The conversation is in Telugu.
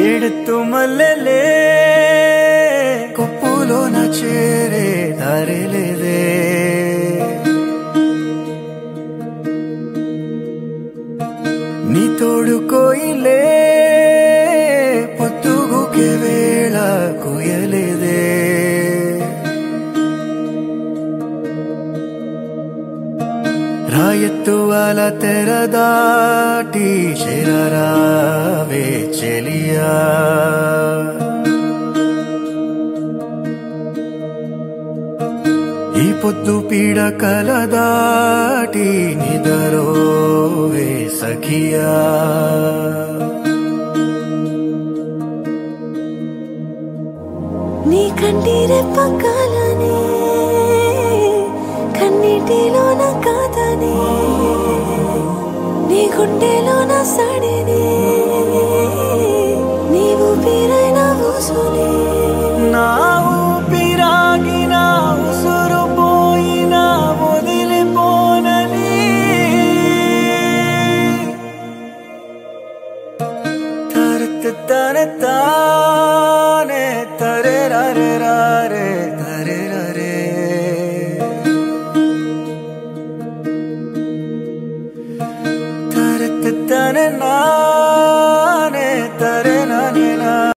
ఏడుతూ మల్లెలే కొప్పులోన చేరే దారి లేదే నీ తోడు కోయిలే పొత్తుగుకే వేళ కుయలేదే రాయత్తు వాళ్ళ తెరదాటి చేరరావే ఈ పొద్దు పీడ కలదాటి నిదరోవే సఖియా. నీ కంటి రెప్పకాలనే నా కాదనే నీ గుండెలో నా సడినే. ताने ताने तरे रा रे रा रे तरे रा रे तारे ताने ना